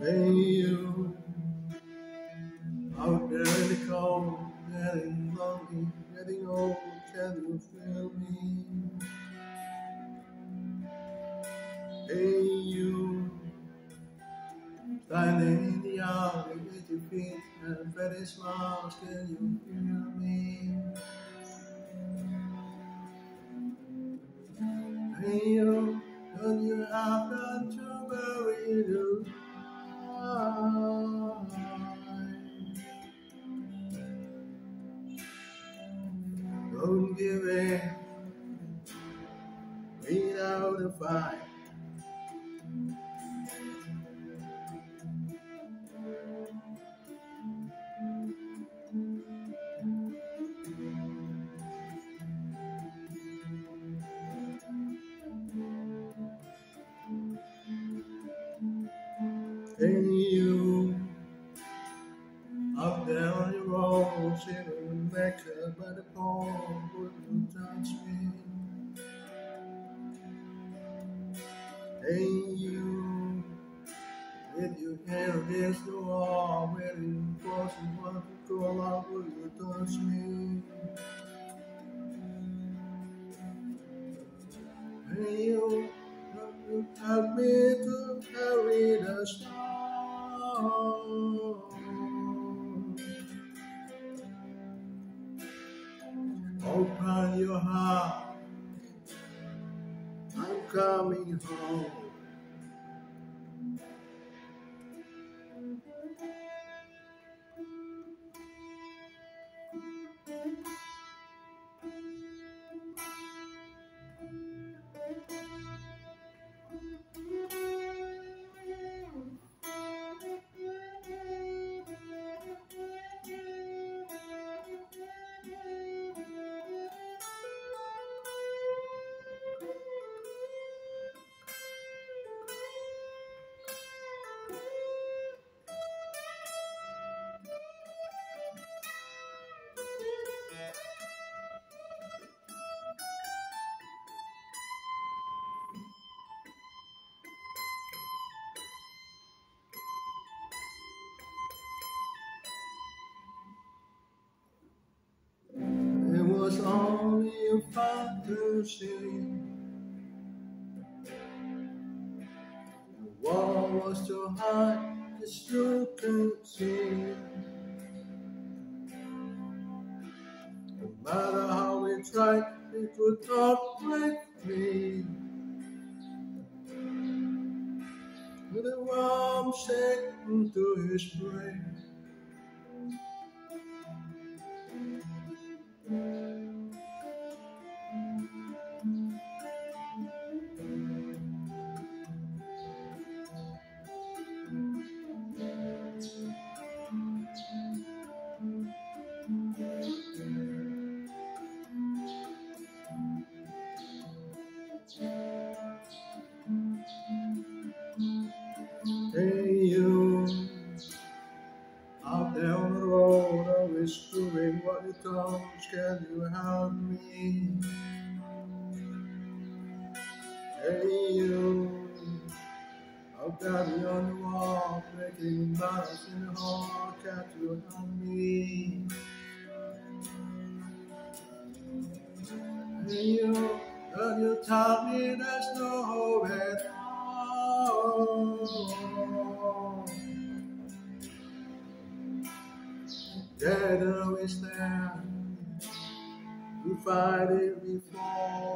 mail out there in the cold, getting lonely, getting old. Can you feel me? Hey, you standing in the alley with your feet and very small. Can you feel me? Hey, you, don't you have to bury you? Don't give in without a fight. Hey you, on your sitting in Mecca by the pole, would you touch me? Hey you, with your hand against the wall, waiting for someone to call out, would you touch me? Hey you, you help me to carry the stone? Open your heart, I'm coming home. A fantasy. The wall was too high, just you could see. No matter how we tried, it would not break me. With a warm shake into his brain. Doing what you don't. Can you help me? Hey you, out there on the wall, making battles in the heart. Can you help me? Hey you, can you tell me there's no hope at all? Stand, we fight it before.